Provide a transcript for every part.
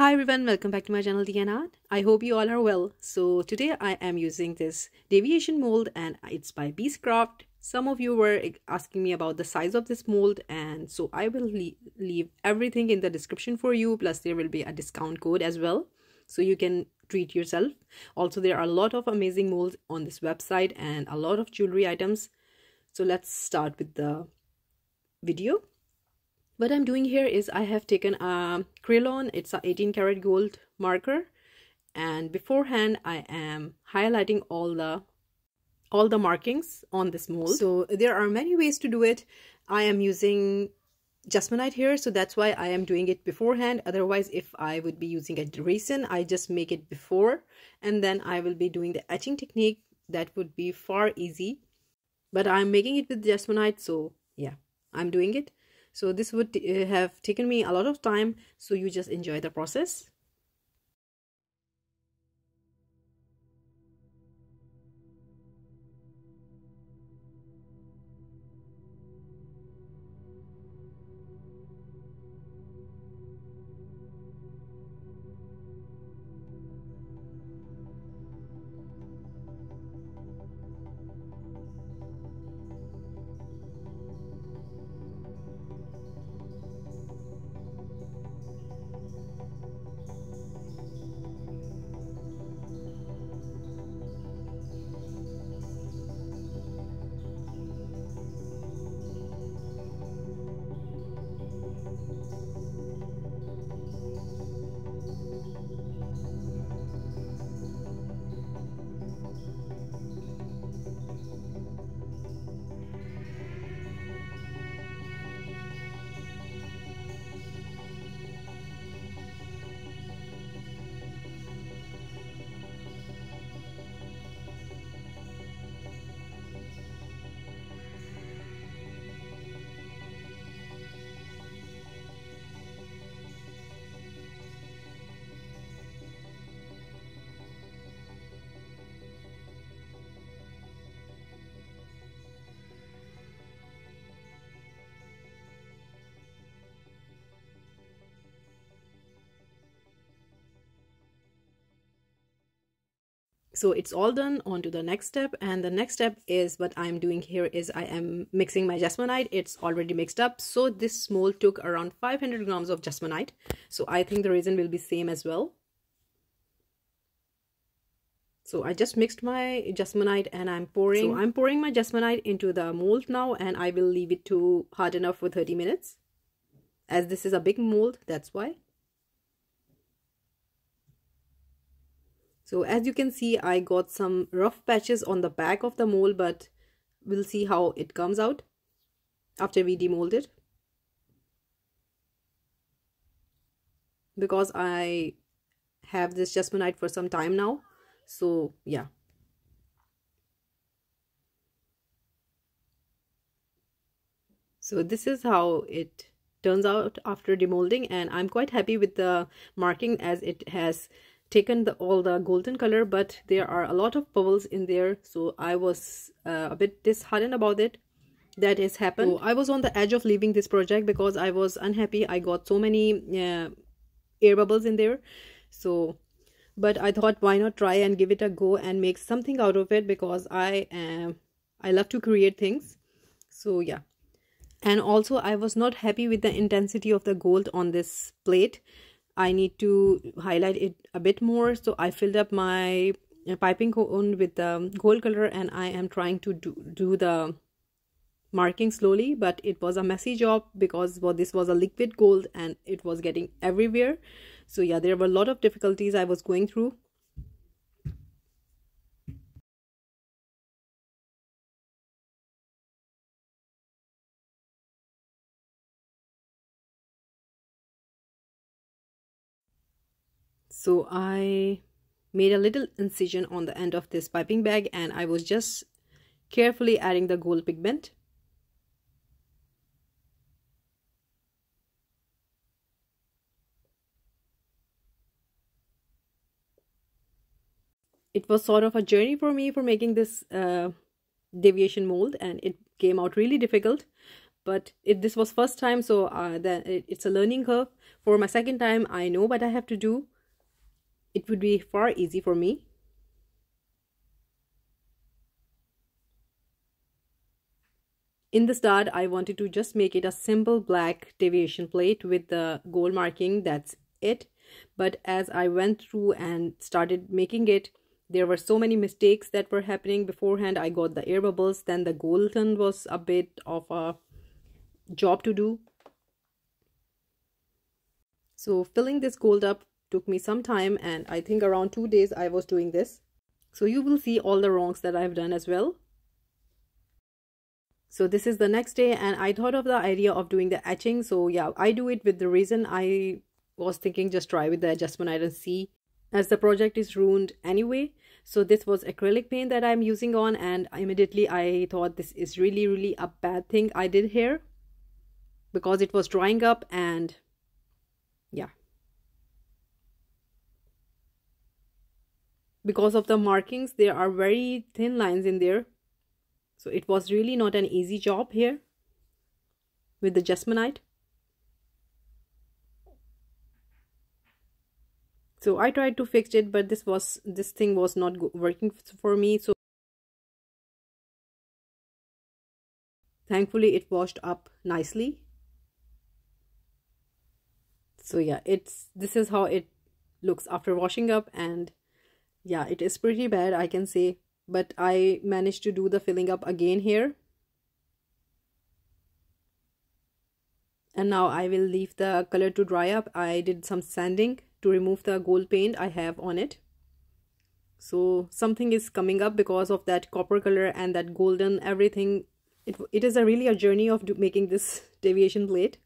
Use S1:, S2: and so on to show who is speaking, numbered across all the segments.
S1: Hi everyone, welcome back to my channel DNA I hope you all are well. So today I am using this divination mold and it's by Beebeecraft. Some of you were asking me about the size of this mold and so I will leave everything in the description for you plus there will be a discount code as well so you can treat yourself. Also there are a lot of amazing molds on this website and a lot of jewelry items. So let's start with the video what I'm doing here is I have taken a Krylon, it's a 18 karat gold marker and beforehand I am highlighting all the all the markings on this mold. So there are many ways to do it. I am using Jesmonite here so that's why I am doing it beforehand otherwise if I would be using a resin I just make it before and then I will be doing the etching technique that would be far easy but I'm making it with Jesmonite so yeah I'm doing it so this would uh, have taken me a lot of time. So you just enjoy the process so it's all done on to the next step. And the next step is what i'm doing here is i am mixing my jesmonite it's already mixed up. So this mold took around 500 grams of jesmonite so i think the resin will be same as well. So i just mixed my jesmonite and i'm pouring. So i'm pouring my jesmonite into the mold now and i will leave it to harden up for 30 minutes. As this is a big mold that's why so as you can see I got some rough patches on the back of the mold but we'll see how it comes out after we demold it. Because I have this jesmonite for some time now. So yeah. So this is how it turns out after demolding and I'm quite happy with the marking as it has taken the, all the golden color but there are a lot of bubbles in there so I was uh, a bit disheartened about it that has happened. So I was on the edge of leaving this project because I was unhappy. I got so many uh, air bubbles in there. So, but I thought why not try and give it a go and make something out of it because I am, I love to create things. So yeah. And also I was not happy with the intensity of the gold on this plate I need to highlight it a bit more. So I filled up my piping cone with the gold color and I am trying to do, do the marking slowly but it was a messy job because well, this was a liquid gold and it was getting everywhere. So yeah there were a lot of difficulties I was going through so I made a little incision on the end of this piping bag and I was just carefully adding the gold pigment. It was sort of a journey for me for making this uh, divination mold and it came out really difficult. But it this was first time so uh, that it, it's a learning curve. For my second time i know what i have to do it would be far easy for me. In the start i wanted to just make it a simple black divination plate with the gold marking that's it. But as i went through and started making it there were so many mistakes that were happening beforehand. I got the air bubbles then the golden was a bit of a job to do. So filling this gold up took me some time and i think around two days i was doing this. So you will see all the wrongs that i've done as well. So this is the next day and i thought of the idea of doing the etching. So yeah i do it with the reason i was thinking just try with the adjustment iron see as the project is ruined anyway. So this was acrylic paint that i'm using on and immediately i thought this is really really a bad thing i did here because it was drying up and yeah because of the markings there are very thin lines in there so it was really not an easy job here with the Jesmonite. So I tried to fix it, but this was this thing was not working for me. So thankfully it washed up nicely. So yeah, it's this is how it looks after washing up and yeah, it is pretty bad I can say. But I managed to do the filling up again here. And now I will leave the color to dry up. I did some sanding to remove the gold paint I have on it. So something is coming up because of that copper color and that golden everything. It, it is a really a journey of making this divination plate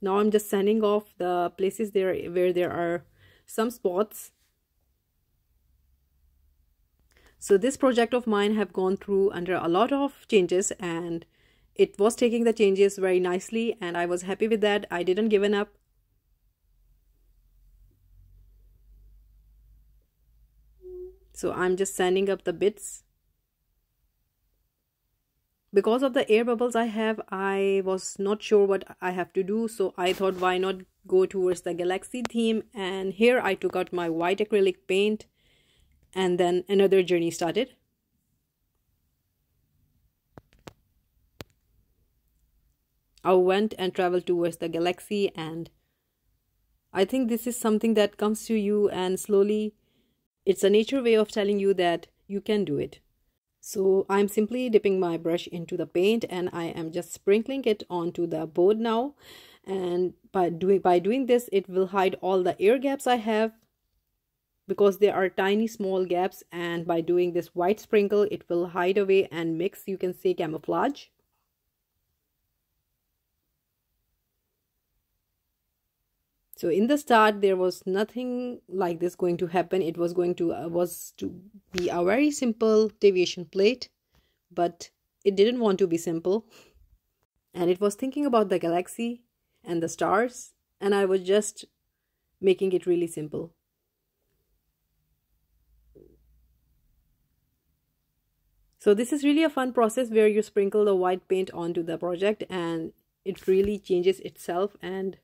S1: now I'm just sanding off the places there where there are some spots so this project of mine have gone through under a lot of changes and it was taking the changes very nicely and I was happy with that. I didn't given up. So I'm just sanding up the bits. Because of the air bubbles I have, I was not sure what I have to do. So I thought why not go towards the galaxy theme. And here I took out my white acrylic paint and then another journey started. I went and traveled towards the galaxy and I think this is something that comes to you and slowly it's a nature way of telling you that you can do it. So I'm simply dipping my brush into the paint and I am just sprinkling it onto the board now. And by doing by doing this, it will hide all the air gaps I have because there are tiny small gaps and by doing this white sprinkle it will hide away and mix you can say camouflage. So in the start there was nothing like this going to happen. It was going to uh, was to be a very simple divination plate but it didn't want to be simple. And it was thinking about the galaxy and the stars and i was just making it really simple So this is really a fun process where you sprinkle the white paint onto the project and it really changes itself and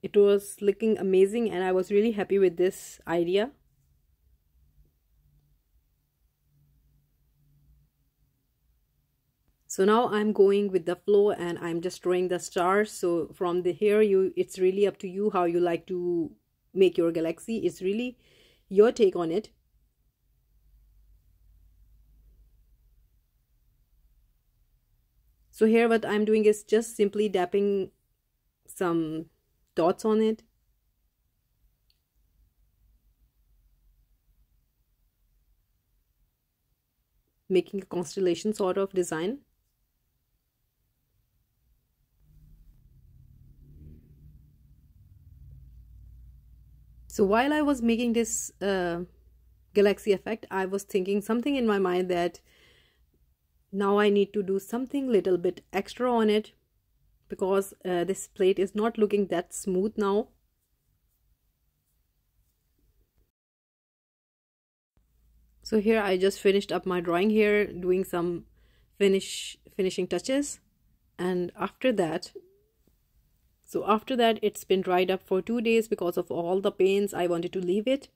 S1: it was looking amazing and I was really happy with this idea. So now I'm going with the flow and I'm just drawing the stars. So from the here you it's really up to you how you like to make your galaxy. It's really your take on it. So here what I'm doing is just simply dapping some dots on it. Making a constellation sort of design. So while I was making this uh, galaxy effect, I was thinking something in my mind that now I need to do something little bit extra on it because uh, this plate is not looking that smooth now. So here I just finished up my drawing here doing some finish finishing touches. And after that so after that it's been dried up for two days because of all the pains. I wanted to leave it.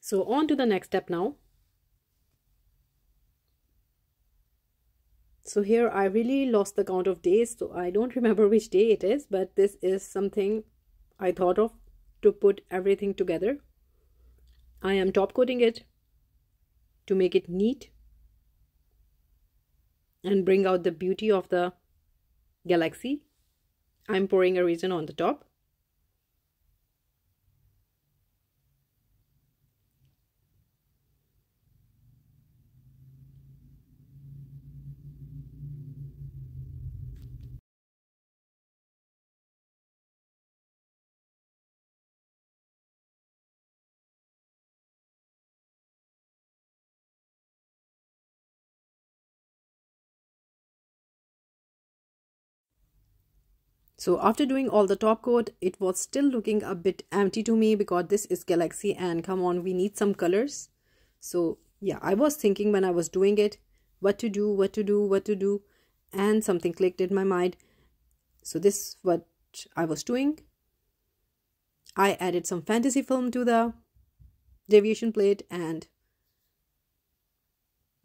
S1: So on to the next step now so here I really lost the count of days so I don't remember which day it is but this is something I thought of to put everything together I am top coating it to make it neat and bring out the beauty of the galaxy. I'm pouring a resin on the top. So after doing all the top coat, it was still looking a bit empty to me because this is Galaxy and come on, we need some colors. So yeah, I was thinking when I was doing it, what to do, what to do, what to do. And something clicked in my mind. So this is what I was doing. I added some fantasy film to the divination plate and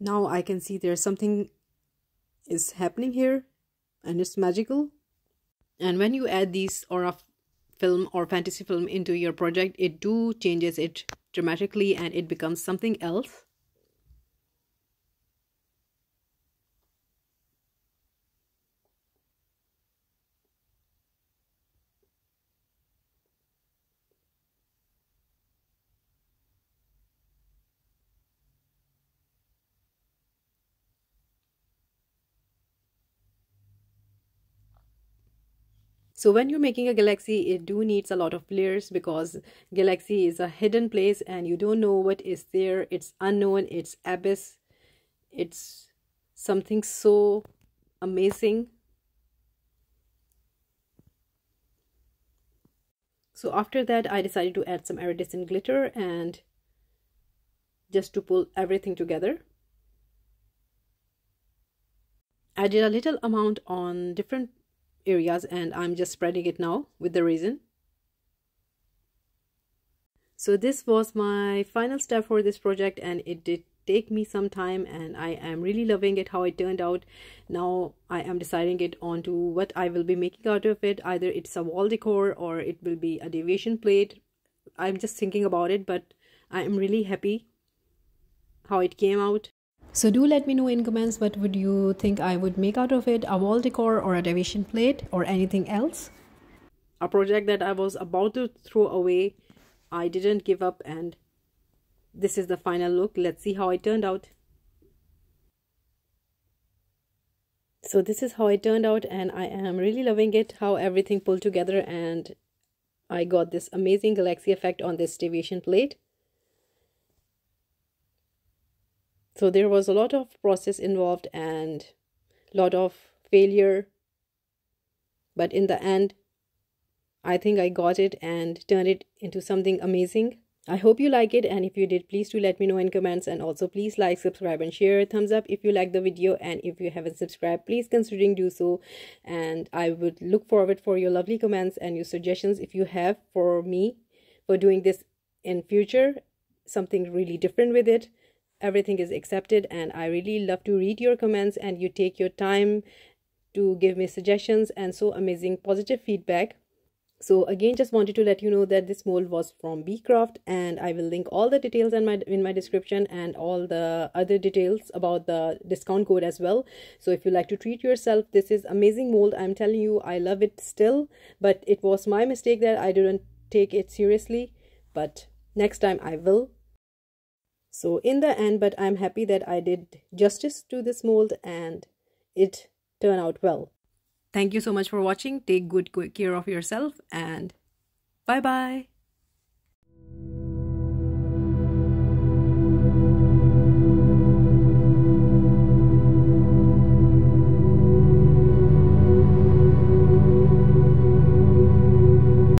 S1: now I can see there's something is happening here and it's magical and when you add these aura film or fantasy film into your project it do changes it dramatically and it becomes something else so when you're making a galaxy it do needs a lot of layers because galaxy is a hidden place and you don't know what is there. It's unknown. It's abyss. It's something so amazing. So after that i decided to add some iridescent glitter and just to pull everything together. I did a little amount on different areas and I'm just spreading it now with the resin. So this was my final step for this project and it did take me some time and I am really loving it how it turned out. Now I am deciding it onto what I will be making out of it. Either it's a wall decor or it will be a divination plate. I'm just thinking about it but I am really happy how it came out. So do let me know in comments what would you think I would make out of it, a wall decor or a divination plate or anything else. A project that I was about to throw away, I didn't give up and this is the final look. Let's see how it turned out. So this is how it turned out and I am really loving it, how everything pulled together and I got this amazing galaxy effect on this divination plate. So there was a lot of process involved and lot of failure. But in the end i think i got it and turned it into something amazing. I hope you like it. And if you did please do let me know in comments. And also please like subscribe and share. A thumbs up if you like the video. And if you haven't subscribed please considering do so. And i would look forward for your lovely comments and your suggestions if you have for me for doing this in future something really different with it everything is accepted and i really love to read your comments and you take your time to give me suggestions and so amazing positive feedback so again just wanted to let you know that this mold was from Beebeecraft and I will link all the details in my in my description and all the other details about the discount code as well. So if you like to treat yourself, this is amazing mold. I'm telling you, I love it still, but it was my mistake that I didn't take it seriously. But next time I will so in the end but i'm happy that i did justice to this mold and it turned out well. Thank you so much for watching. Take good care of yourself and bye bye